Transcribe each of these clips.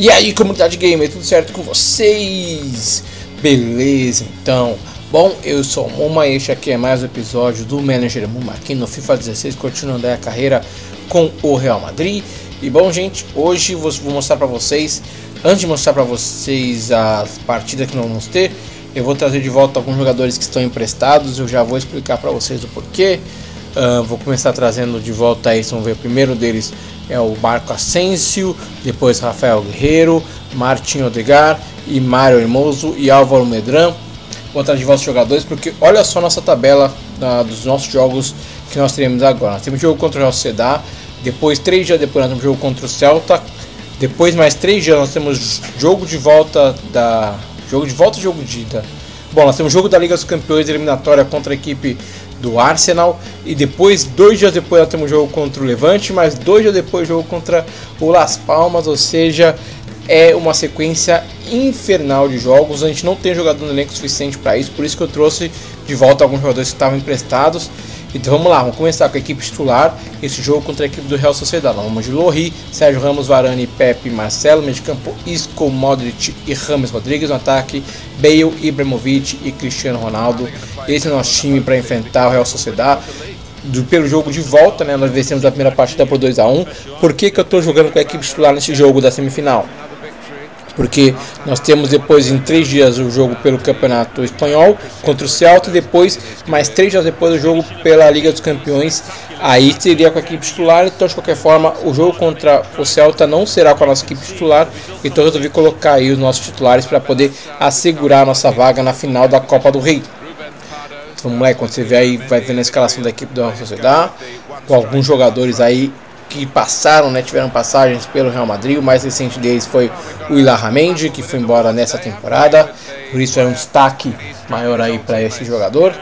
E aí, comunidade gamer, tudo certo com vocês? Beleza, então. Bom, eu sou o Moma e este aqui é mais um episódio do Manager Muma aqui no FIFA 16, continuando a carreira com o Real Madrid. E bom, gente, hoje vou mostrar para vocês, antes de mostrar para vocês a partida que nós vamos ter, eu vou trazer de volta alguns jogadores que estão emprestados, eu já vou explicar para vocês o porquê. Uh, vou começar trazendo de volta aí, vão ver o primeiro deles é o Marco Asensio, depois Rafael Guerreiro, Martin Odegar e Mário Hermoso e Álvaro Medran. Vou trazer de volta os jogadores porque olha só nossa tabela dos nossos jogos que nós teremos agora. Nós temos jogo contra o Real Sociedad, depois três dias depois nós temos jogo contra o Celta, depois mais três dias nós temos jogo de volta da jogo de volta jogo de ida. Bom, nós temos jogo da Liga dos Campeões eliminatória contra a equipe do Arsenal. E depois, dois dias depois, nós temos um jogo contra o Levante, mas dois dias depois, jogo contra o Las Palmas. Ou seja, é uma sequência infernal de jogos. A gente não tem jogador no elenco suficiente para isso, por isso que eu trouxe de volta alguns jogadores que estavam emprestados. Então vamos lá, vamos começar com a equipe titular. Esse jogo contra a equipe do Real Sociedade. Vamos de Lorri, Sérgio Ramos, Varane, Pepe, Marcelo, meio de campo Isco, Modric e Rames Rodrigues. No ataque, Bale, Ibrahimovic e Cristiano Ronaldo. Esse é o nosso time para enfrentar o Real Sociedade. Do, pelo jogo de volta, né, nós vencemos a primeira partida por 2 a 1 Por que, que eu estou jogando com a equipe titular nesse jogo da semifinal? Porque nós temos depois em três dias o jogo pelo Campeonato Espanhol contra o Celta depois mais três dias depois o jogo pela Liga dos Campeões. Aí seria com a equipe titular. Então de qualquer forma o jogo contra o Celta não será com a nossa equipe titular. Então eu resolvi colocar aí os nossos titulares para poder assegurar a nossa vaga na final da Copa do Rei. Então, vamos lá, quando você vê aí, vai vendo a escalação da equipe do Sociedade, com alguns jogadores aí que passaram, né, tiveram passagens pelo Real Madrid. O mais recente deles foi o Ilarramendi, que foi embora nessa temporada. Por isso é um destaque maior aí para esse jogador.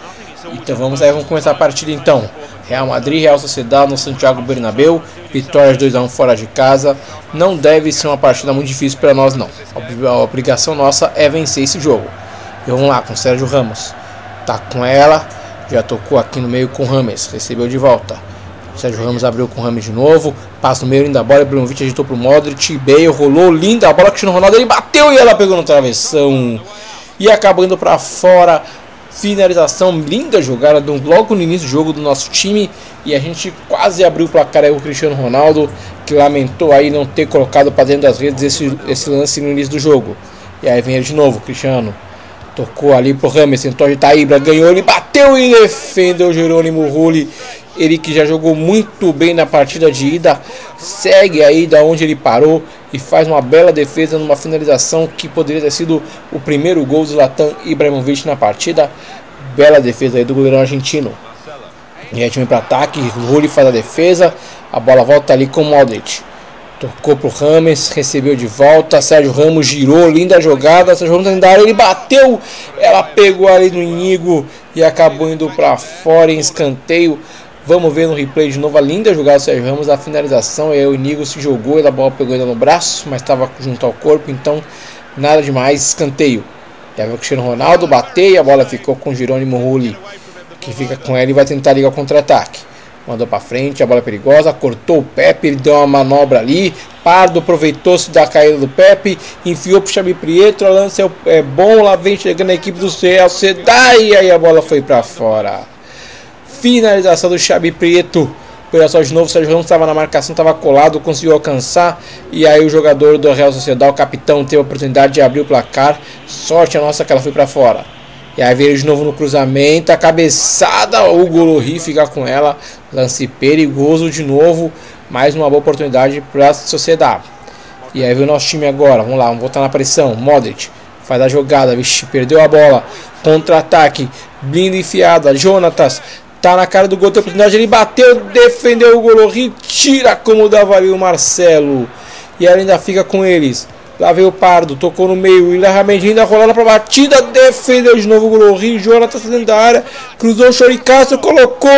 Então vamos aí, vamos começar a partida então. Real Madrid, Real Sociedade no Santiago Bernabéu, vitória de 2 a 1 fora de casa. Não deve ser uma partida muito difícil para nós não. A obrigação nossa é vencer esse jogo. E vamos lá com Sérgio Ramos. Tá com ela, já tocou aqui no meio com Rames, recebeu de volta. Sérgio Ramos abriu com o Ramos de novo. Passa no meio, linda bola. Brunovic agitou pro Modric. Bale rolou, linda bola. Cristiano Ronaldo ele bateu e ela pegou no travessão. E acabou indo para fora. Finalização, linda jogada do, logo no início do jogo do nosso time. E a gente quase abriu o placar aí o Cristiano Ronaldo, que lamentou aí não ter colocado para dentro das redes esse, esse lance no início do jogo. E aí vem ele de novo, Cristiano. Tocou ali pro Rames, tentou agitar Ibra, ganhou, ele bateu e defendeu Jerônimo Rulli ele que já jogou muito bem na partida de ida, segue aí da onde ele parou e faz uma bela defesa numa finalização que poderia ter sido o primeiro gol do Zlatan Ibrahimovic na partida. Bela defesa aí do goleirão argentino. E aí time para ataque, Rulli faz a defesa, a bola volta ali com o Modric. Tocou pro Rames, recebeu de volta. Sérgio Ramos girou, linda jogada. Sérgio Ramos área, ele bateu. Ela pegou ali no Inigo e acabou indo para fora em escanteio. Vamos ver no replay de novo a linda jogada do Sérgio Ramos, a finalização. Aí o Inigo se jogou, a bola pegou ainda no braço, mas estava junto ao corpo, então nada demais, escanteio. E aí o Cristiano Ronaldo bateu e a bola ficou com o Jerônimo Rulli, que fica com ele e vai tentar ligar o contra-ataque. Mandou para frente, a bola é perigosa, cortou o Pepe, ele deu uma manobra ali. Pardo aproveitou-se da caída do Pepe, enfiou pro Xabi o lance é, é bom, lá vem chegando a equipe do Real Sedai, e aí a bola foi para fora. Finalização do Xabi Prieto. Olha só de novo, o Sérgio Ramos estava na marcação, estava colado, conseguiu alcançar. E aí o jogador do Real Sociedade, o capitão, teve a oportunidade de abrir o placar. Sorte a nossa que ela foi para fora. E aí veio de novo no cruzamento, a cabeçada, o Golohri fica com ela. Lance perigoso de novo. Mais uma boa oportunidade para a Sociedade. E aí veio o nosso time agora. Vamos lá, vamos voltar na pressão. Modric faz a jogada, vixe, perdeu a bola. Contra-ataque, blindo enfiada. Jonatas Tá na cara do gol, tem oportunidade. Ele bateu, defendeu o Golohri, tira como dava ali o Marcelo. E ainda fica com eles. Lá veio o Pardo, tocou no meio. E Ramendi ainda rolando pra batida. Defendeu de novo o Golohri. Jonathan dentro da área. Cruzou o Choricastro, colocou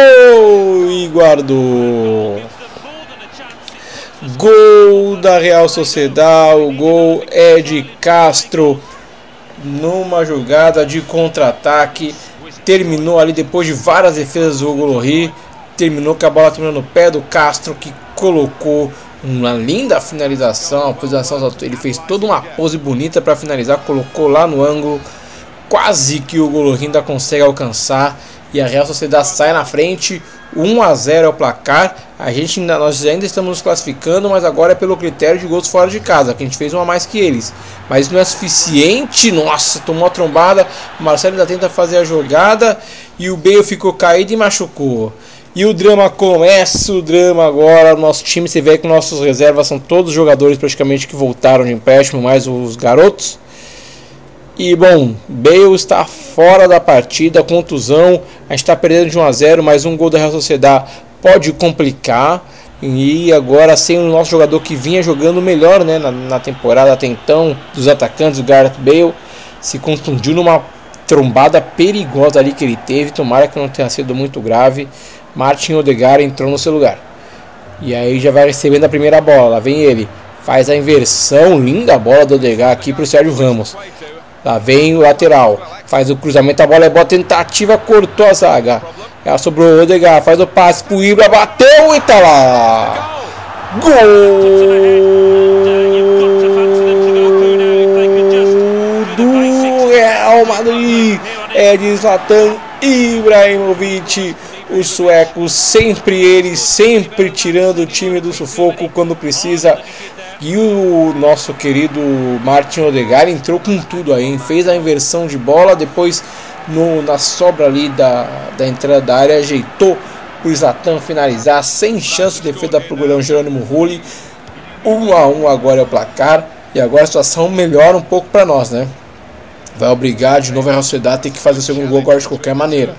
e guardou. Gol da Real Sociedade. O gol é de Castro. Numa jogada de contra-ataque terminou ali depois de várias defesas do Golorri, terminou com a bola terminou no pé do Castro que colocou uma linda finalização, a finalização ele fez toda uma pose bonita para finalizar, colocou lá no ângulo, quase que o Golovin ainda consegue alcançar e a Real Sociedade sai na frente, 1 a 0 é o placar. A gente ainda, nós ainda estamos nos classificando, mas agora é pelo critério de gols fora de casa, que a gente fez uma mais que eles. Mas não é suficiente. Nossa, tomou a trombada. O Marcelo ainda tenta fazer a jogada e o Bale ficou caído e machucou. E o drama começa, o drama agora. Nosso time, você vê que nossos reservas são todos jogadores praticamente que voltaram de empréstimo, mais os garotos. E bom, Bale está fora da partida, contusão. A gente está perdendo de 1 a 0, mas um gol da Real Sociedade pode complicar. E agora sem o nosso jogador que vinha jogando melhor né, na, na temporada até então, dos atacantes, o Gareth Bale, se contundiu numa trombada perigosa ali que ele teve. Tomara que não tenha sido muito grave. Martin Odegaard entrou no seu lugar. E aí já vai recebendo a primeira bola. Lá vem ele. Faz a inversão. Linda bola do Odegaard aqui para o Sérgio Ramos. Lá vem o lateral. Faz o cruzamento. A bola é boa tentativa. Cortou a zaga. Ela sobrou o Odegaard. Faz o passe pro Ibra. Bateu e tá lá. Gol do Real Madrid. É de Zlatan Ibrahimovic os suecos, sempre eles, sempre tirando o time do sufoco quando precisa. E o nosso querido Martin Odegaard entrou com tudo aí, fez a inversão de bola, depois no, na sobra ali da, da entrada da área, ajeitou o Zatan finalizar, sem chance de defesa para o goleiro Jerônimo Rulli. 1 um a 1 um agora é o placar, e agora a situação melhora um pouco para nós, né? Vai obrigar de novo a Real Sociedade ter que fazer o segundo gol agora de qualquer maneira.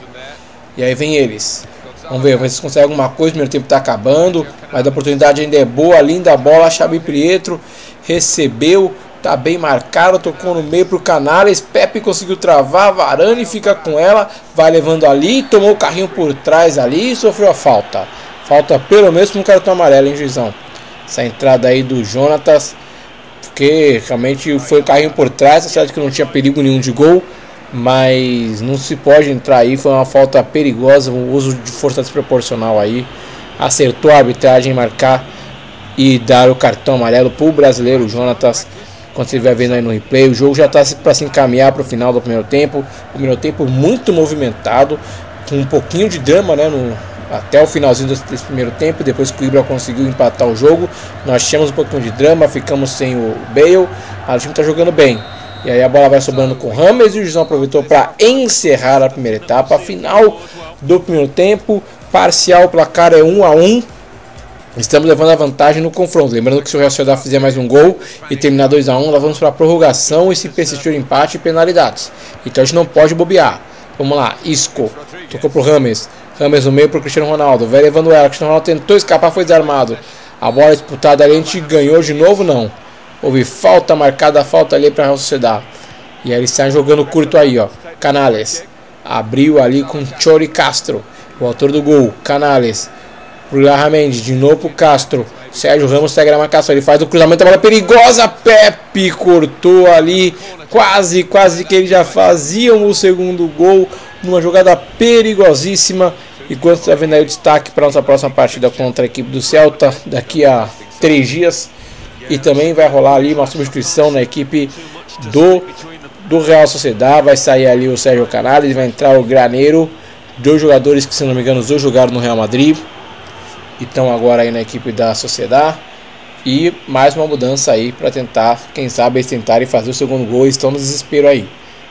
E aí vem eles. Vamos ver, se consegue alguma coisa. O primeiro tempo está acabando, mas a oportunidade ainda é boa. Linda bola. Xabi Pietro recebeu, tá bem marcado. Tocou no meio pro Canales. Pepe conseguiu travar. Varane fica com ela, vai levando ali. Tomou o carrinho por trás ali e sofreu a falta. Falta pelo menos um cartão amarelo, hein, Juizão? Essa entrada aí do Jonatas, porque realmente foi o carrinho por trás. Certo que não tinha perigo nenhum de gol mas não se pode entrar aí, foi uma falta perigosa, um uso de força desproporcional aí. Acertou a arbitragem marcar e dar o cartão amarelo para o brasileiro Jonatas. Quando você estiver vendo aí no replay, o jogo já está para se encaminhar para o final do primeiro tempo. O primeiro tempo muito movimentado, com um pouquinho de drama né, no, até o finalzinho desse, primeiro tempo. Depois que o Ibra conseguiu empatar o jogo, nós tínhamos um pouquinho de drama, ficamos sem o Bale, mas o time está jogando bem. E aí a bola vai sobrando com o Rames e o Juizão aproveitou para encerrar a primeira etapa. Final do primeiro tempo, parcial, o placar é 1 a 1 Estamos levando a vantagem no confronto. Lembrando que se o Real Sociedade fizer mais um gol e terminar 2 a 1 nós vamos para a prorrogação e se persistir o empate e penalidades. Então a gente não pode bobear. Vamos lá, Isco. Tocou pro Rames. Rames no meio pro Cristiano Ronaldo. Vai levando ela. Cristiano Ronaldo tentou escapar, foi desarmado. A bola disputada ali, a gente ganhou de novo, não. Houve falta marcada, falta ali para a Sociedade. E aí eles estão jogando curto aí, ó. Canales. Abriu ali com Chori Castro. O autor do gol. Canales. Pro Larramendi. De novo pro Castro. Sérgio Ramos segue a marcação. Ele faz o cruzamento. A bola perigosa. Pepe cortou ali. Quase, quase que eles já faziam o segundo gol. Numa jogada perigosíssima. Enquanto está vendo aí o destaque para nossa próxima partida contra a equipe do Celta. Daqui a três dias. E também vai rolar ali uma substituição na equipe do, do Real Sociedade. Vai sair ali o Sérgio Canales, vai entrar o Graneiro. Dois jogadores que, se não me engano, os dois jogaram no Real Madrid. Estão agora aí na equipe da Sociedade. E mais uma mudança aí para tentar, quem sabe, eles tentarem fazer o segundo gol. Estão no desespero aí.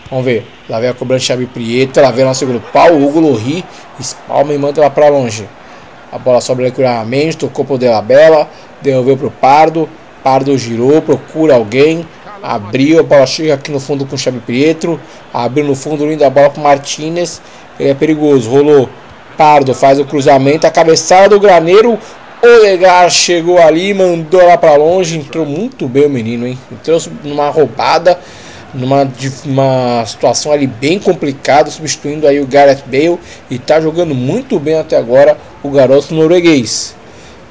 Vamos ver. Lá vem a cobrança de Xavi Prieto. Lá vem o nosso segundo pau. Hugo Lorri. Espalma e manda lá para longe. A bola sobra ali com Tocou pro Della Bela. Devolveu pro Pardo. Pardo girou, procura alguém. Abriu, a bola chega aqui no fundo com o Xavi Pietro. Abriu no fundo, linda a bola para Martinez. Ele é perigoso, rolou. Pardo faz o cruzamento, a cabeçada do Graneiro. Olegar chegou ali, mandou lá para longe. Entrou muito bem o menino, hein? Entrou numa roubada, numa uma situação ali bem complicada, substituindo aí o Gareth Bale. E tá jogando muito bem até agora o garoto norueguês.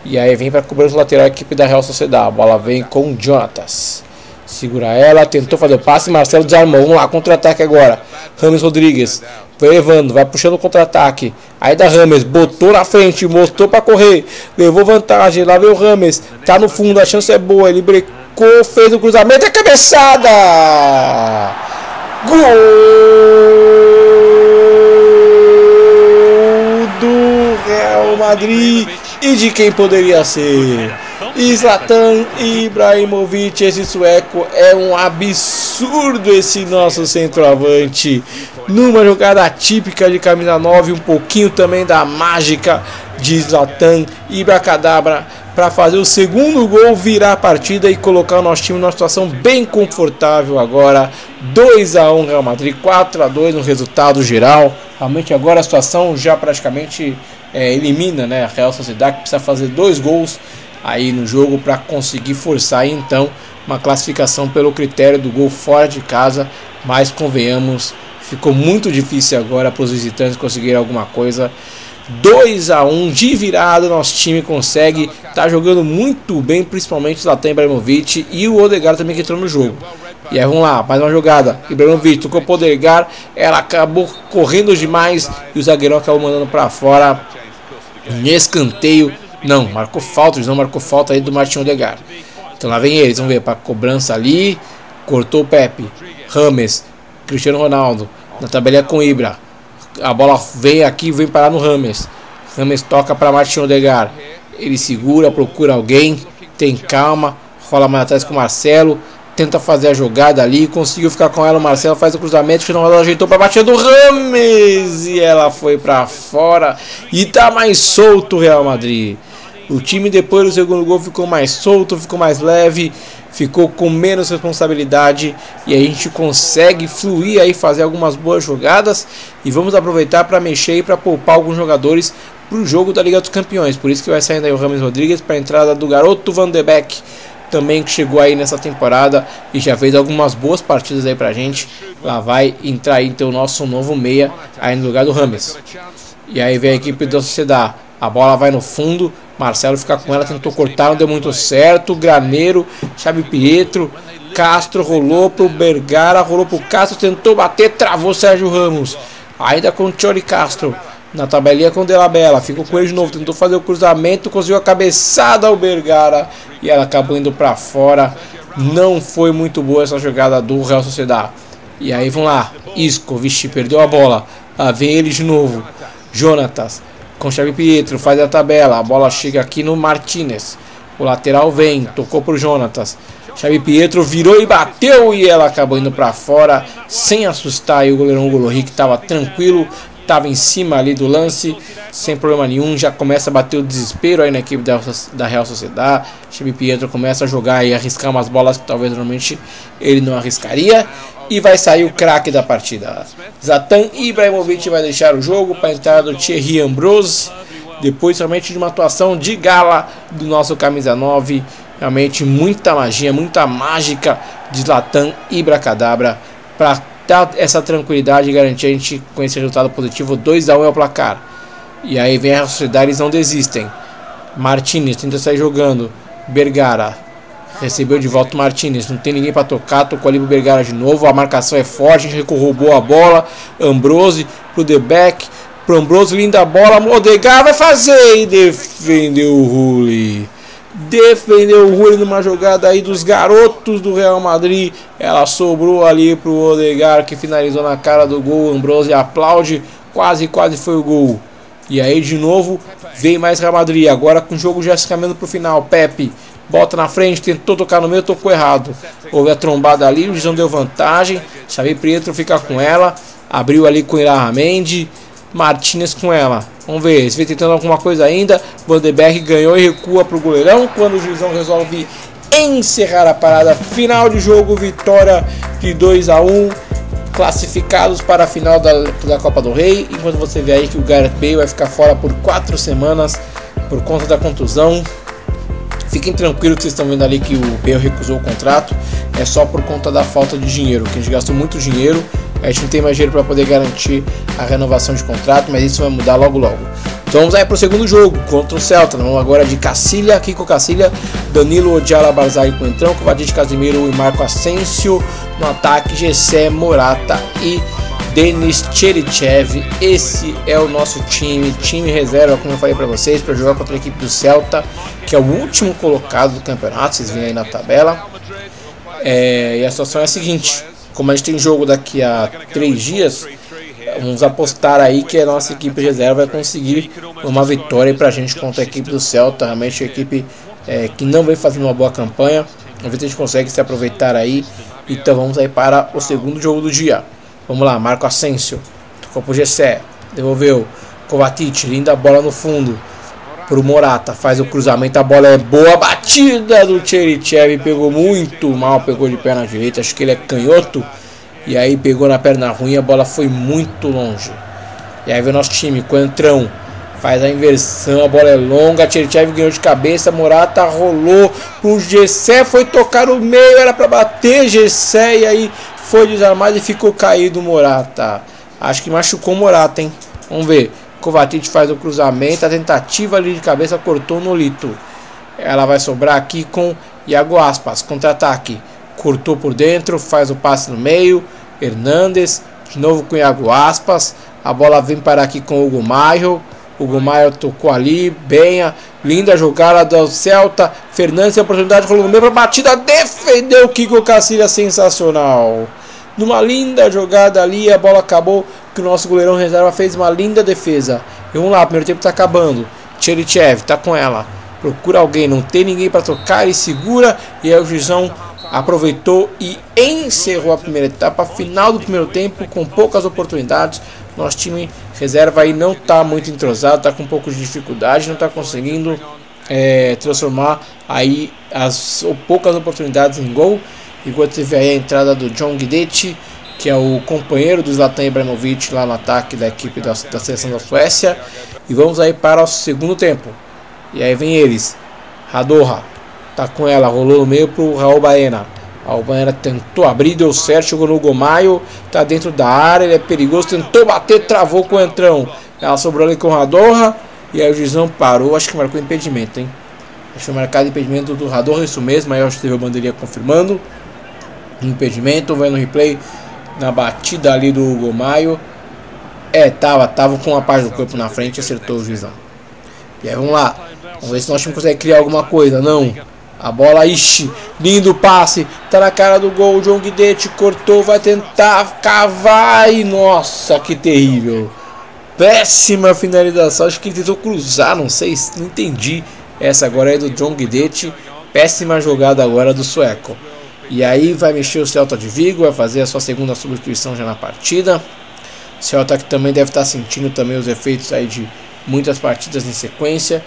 E aí vem para cobrança lateral a equipe da Real Sociedade. A bola vem com Jonatas. Segura ela, tentou fazer o passe, Marcelo desarmou. Vamos lá, contra-ataque agora. Rames Rodrigues Vai levando, vai puxando o contra-ataque. Aí da Rames, botou na frente, mostrou para correr, levou vantagem. Lá veio o Rames, tá no fundo, a chance é boa. Ele brecou, fez o cruzamento, é cabeçada! Gol do Real Madrid e de quem poderia ser? Zlatan Ibrahimovic, esse sueco é um absurdo esse nosso centroavante. Numa jogada típica de camisa 9, um pouquinho também da mágica de Zlatan Ibracadabra para fazer o segundo gol, virar a partida e colocar o nosso time numa situação bem confortável agora. 2 a 1 Real Madrid, 4 a 2 no resultado geral. Realmente agora a situação já praticamente é, elimina né, a Real Sociedade que precisa fazer dois gols aí no jogo para conseguir forçar então uma classificação pelo critério do gol fora de casa, mas convenhamos, ficou muito difícil agora para os visitantes conseguirem alguma coisa. 2 a 1 de virada, nosso time consegue, tá jogando muito bem, principalmente o Zlatan Ibrahimovic e o Odegaard também que entrou no jogo. E aí vamos lá, mais uma jogada. Ibrahimovic tocou o Odegaard, ela acabou correndo demais e o zagueirão acabou mandando para fora. Em escanteio, não, marcou falta, não marcou falta aí do Martin Odegaard. Então lá vem eles, vamos ver, para cobrança ali, cortou o Pepe, Rames, Cristiano Ronaldo, na tabela com Ibra. A bola vem aqui, vem parar no Rames. Rames toca para Martin Odegaard. Ele segura, procura alguém, tem calma, rola mais atrás com o Marcelo, tenta fazer a jogada ali, conseguiu ficar com ela, o Marcelo faz o cruzamento, que não ajeitou para bater do Rames e ela foi para fora e tá mais solto o Real Madrid. O time depois do segundo gol ficou mais solto, ficou mais leve, ficou com menos responsabilidade e a gente consegue fluir aí, fazer algumas boas jogadas e vamos aproveitar para mexer e para poupar alguns jogadores para o jogo da Liga dos Campeões. Por isso que vai saindo aí o Rames Rodrigues para a entrada do garoto Van de Beek, também que chegou aí nessa temporada e já fez algumas boas partidas aí pra gente. Lá vai entrar aí então o nosso novo meia aí no lugar do Rames. E aí vem a equipe da Sociedade. A bola vai no fundo, Marcelo fica com ela, tentou cortar, não deu muito certo. Graneiro, Xavi Pietro, Castro rolou pro Bergara, rolou pro Castro, tentou bater, travou Sérgio Ramos. Ainda com Chori Castro na tabelinha com Delabella, ficou com ele de novo, tentou fazer o cruzamento, conseguiu a cabeçada ao Bergara e ela acabou indo para fora. Não foi muito boa essa jogada do Real Sociedade. E aí vamos lá, Isco, vixe, perdeu a bola. Lá vem ele de novo. Jonatas com Xavi Pietro, faz a tabela. A bola chega aqui no Martinez. O lateral vem, tocou pro Jonatas. Xavi Pietro virou e bateu e ela acabou indo para fora sem assustar. E o goleirão Golohri que estava tranquilo, estava em cima ali do lance, sem problema nenhum. Já começa a bater o desespero aí na equipe da, da Real Sociedade. Xavi Pietro começa a jogar e arriscar umas bolas que talvez normalmente ele não arriscaria e vai sair o craque da partida. Zatan Ibrahimovic vai deixar o jogo para a entrada do Thierry Ambrose. Depois realmente de uma atuação de gala do nosso camisa 9. Realmente muita magia, muita mágica de Zlatan Ibracadabra para dar essa tranquilidade e garantir a gente com esse resultado positivo. 2 a 1 é o placar. E aí vem a sociedade, eles não desistem. Martinez tenta sair jogando. Bergara Recebeu de volta o Martinez. Não tem ninguém para tocar. Tocou ali pro Bergara de novo. A marcação é forte. Gente roubou a bola. Ambrose pro Debeck. Pro Ambrose, linda bola. Odegar vai fazer. E defendeu o Rulli. Defendeu o Rulli numa jogada aí dos garotos do Real Madrid. Ela sobrou ali pro Odegar que finalizou na cara do gol. Ambrose aplaude. Quase, quase foi o gol. E aí de novo vem mais Real Madrid. Agora com o jogo já se caminhando pro final. Pepe Bota na frente, tentou tocar no meio, tocou errado. Houve a trombada ali, o Gizão deu vantagem. Xavier Pietro fica com ela. Abriu ali com Iraha Mendy. Martinez com ela. Vamos ver, se vem tentando alguma coisa ainda. Vandenberg ganhou e recua para o goleirão. Quando o Gizão resolve encerrar a parada. Final de jogo, vitória de 2 a 1 classificados para a final da, da Copa do Rei. Enquanto você vê aí que o Gareth Bale vai ficar fora por 4 semanas por conta da contusão. Fiquem tranquilos que vocês estão vendo ali que o Bale recusou o contrato. É só por conta da falta de dinheiro, que a gente gastou muito dinheiro. A gente não tem mais dinheiro para poder garantir a renovação de contrato, mas isso vai mudar logo logo. Então vamos aí para o segundo jogo contra o Celta. Vamos agora de Cacilha, com Cacilha, Danilo Odiala Barzai com Entrão, Kovacic Casimiro e Marco Asensio no ataque, Gessé, Morata e Denis Cherichev. Esse é o nosso time, time reserva, como eu falei para vocês, para jogar contra a equipe do Celta, que é o último colocado do campeonato. Vocês veem aí na tabela. É, e a situação é a seguinte: como a gente tem jogo daqui a três dias, vamos apostar aí que a nossa equipe reserva vai conseguir uma vitória para a gente contra a equipe do Celta. Realmente, a equipe é, que não vem fazendo uma boa campanha. Vamos ver se a gente consegue se aproveitar aí. Então vamos aí para o segundo jogo do dia. Vamos lá, Marco Asensio. Tocou pro Gessé. Devolveu. Kovacic, linda bola no fundo. Pro Morata. Faz o cruzamento. A bola é boa. Batida do Cherichev. Pegou muito mal. Pegou de perna direita. Acho que ele é canhoto. E aí pegou na perna ruim. A bola foi muito longe. E aí vem o nosso time. Coentrão. Faz a inversão, a bola é longa, Tcherchev ganhou de cabeça, Morata rolou pro Gessé, foi tocar no meio, era para bater Gessé e aí foi desarmado e ficou caído Morata. Acho que machucou Morata, hein? Vamos ver. Kovacic faz o cruzamento, a tentativa ali de cabeça cortou no Lito. Ela vai sobrar aqui com Iago Aspas, contra-ataque. Cortou por dentro, faz o passe no meio. Hernandes, de novo com Iago Aspas. A bola vem para aqui com Hugo Maio. Hugo Maia tocou ali, bem, linda jogada do Celta. Fernandes a oportunidade, no meio para batida, defendeu Kiko Cacilha, sensacional. Numa linda jogada ali, a bola acabou, que o nosso goleirão reserva fez uma linda defesa. E vamos lá, o primeiro tempo está acabando. Cherichev tá com ela, procura alguém, não tem ninguém para tocar, e segura, e aí o Juizão aproveitou e encerrou a primeira etapa, final do primeiro tempo, com poucas oportunidades. Nosso time reserva aí não está muito entrosado, está com um pouco de dificuldade, não está conseguindo é, transformar aí as poucas oportunidades em gol. Enquanto teve aí a entrada do John Guidetti, que é o companheiro do Zlatan Ibrahimovic lá no ataque da equipe da, da seleção da Suécia. E vamos aí para o segundo tempo. E aí vem eles. Radorra tá com ela, rolou no meio pro Raul Baena. A Albanera tentou abrir, deu certo, chegou no Gomaio, tá dentro da área, ele é perigoso, tentou bater, travou com o entrão. Ela sobrou ali com o Radorra e aí o Gizão parou, acho que marcou impedimento, hein? Acho que foi marcado impedimento do Radorra, isso mesmo, aí eu acho que teve a bandeirinha confirmando. Impedimento, vendo no replay na batida ali do Gomaio. É, tava, tava com uma parte do corpo na frente acertou o Gizão. E aí vamos lá, vamos ver se nosso time consegue criar alguma coisa, não. A bola, ixi, lindo passe, tá na cara do gol, o João Guidetti cortou, vai tentar cavar e nossa, que terrível. Péssima finalização, acho que ele tentou cruzar, não sei, não entendi. Essa agora é do John Guidetti, péssima jogada agora do sueco. E aí vai mexer o Celta de Vigo, vai fazer a sua segunda substituição já na partida. Celta que também deve estar sentindo também os efeitos aí de muitas partidas em sequência.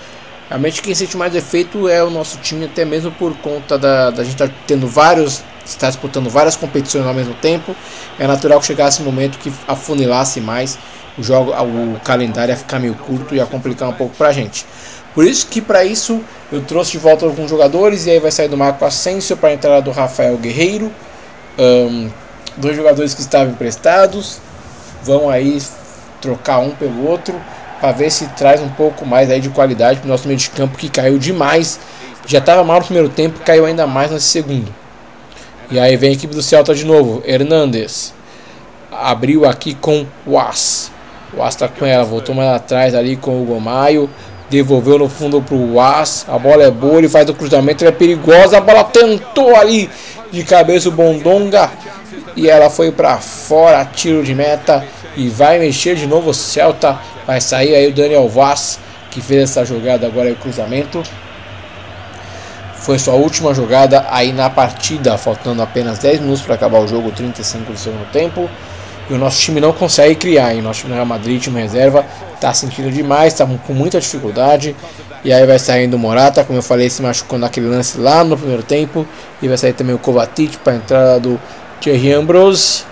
Realmente quem sente mais efeito é o nosso time, até mesmo por conta da, da gente estar tá tendo vários, estar disputando várias competições ao mesmo tempo. É natural que chegasse um momento que afunilasse mais o jogo, o calendário ia ficar meio curto e ia complicar um pouco pra gente. Por isso que para isso eu trouxe de volta alguns jogadores e aí vai sair do Marco Asensio para a entrada do Rafael Guerreiro. Um, dois jogadores que estavam emprestados vão aí trocar um pelo outro para ver se traz um pouco mais aí de qualidade para o nosso meio de campo que caiu demais. Já estava mal no primeiro tempo, caiu ainda mais no segundo. E aí vem a equipe do Celta de novo, Hernandes. Abriu aqui com o As. O As tá com ela, voltou mais atrás ali com o Gomaio. Devolveu no fundo para o As. A bola é boa, ele faz o cruzamento, é perigosa. A bola tentou ali de cabeça o Bondonga. E ela foi para fora, tiro de meta. E vai mexer de novo o Celta Vai sair aí o Daniel Vaz, que fez essa jogada agora o cruzamento. Foi sua última jogada aí na partida, faltando apenas 10 minutos para acabar o jogo, 35 do segundo tempo. E o nosso time não consegue criar, hein? Nosso time do Real Madrid, time reserva, tá sentindo demais, tá com muita dificuldade. E aí vai saindo o Morata, como eu falei, se machucou naquele lance lá no primeiro tempo. E vai sair também o Kovacic para a entrada do Thierry Ambrose.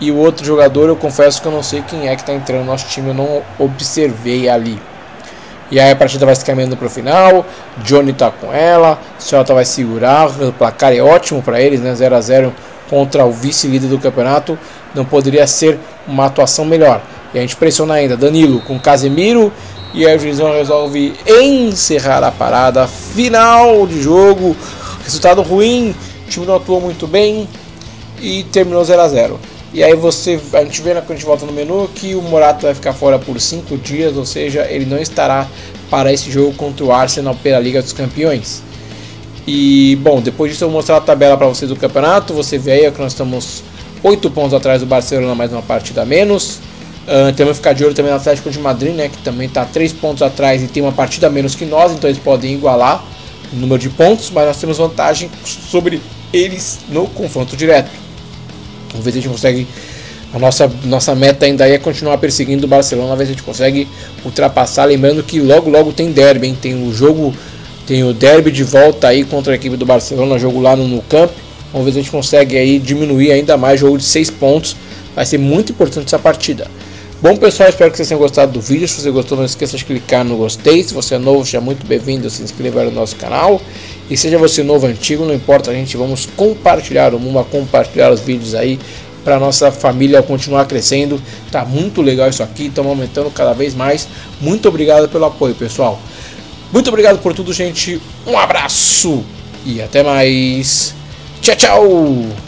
E o outro jogador, eu confesso que eu não sei quem é que está entrando no nosso time, eu não observei ali. E aí a partida vai se caminhando para o final. Johnny está com ela. Celta vai segurar. O placar é ótimo para eles, né? 0 a 0 contra o vice-líder do campeonato. Não poderia ser uma atuação melhor. E a gente pressiona ainda. Danilo com Casemiro. E aí o juizão resolve encerrar a parada. Final de jogo. Resultado ruim. O time não atuou muito bem. E terminou 0 a 0 E aí você, a gente vê quando a gente volta no menu que o Morata vai ficar fora por 5 dias, ou seja, ele não estará para esse jogo contra o Arsenal pela Liga dos Campeões. E bom, depois disso eu vou mostrar a tabela para vocês do campeonato. Você vê aí que nós estamos 8 pontos atrás do Barcelona, mais uma partida a menos. Uh, que ficar de olho também no Atlético de Madrid, né, que também está 3 pontos atrás e tem uma partida a menos que nós, então eles podem igualar o número de pontos, mas nós temos vantagem sobre eles no confronto direto. Vamos ver se a gente consegue. A nossa, nossa meta ainda é continuar perseguindo o Barcelona, ver se a gente consegue ultrapassar. Lembrando que logo logo tem derby, hein? tem o jogo, tem o derby de volta aí contra a equipe do Barcelona, jogo lá no, campo. Vamos ver se a gente consegue aí diminuir ainda mais jogo de 6 pontos. Vai ser muito importante essa partida. Bom pessoal, espero que vocês tenham gostado do vídeo. Se você gostou, não esqueça de clicar no gostei. Se você é novo, seja muito bem-vindo se inscrever no nosso canal. E seja você novo ou antigo, não importa, a gente vamos compartilhar o Muma, compartilhar os vídeos aí para nossa família continuar crescendo. Tá muito legal isso aqui, estamos aumentando cada vez mais. Muito obrigado pelo apoio, pessoal. Muito obrigado por tudo, gente. Um abraço e até mais. Tchau, tchau.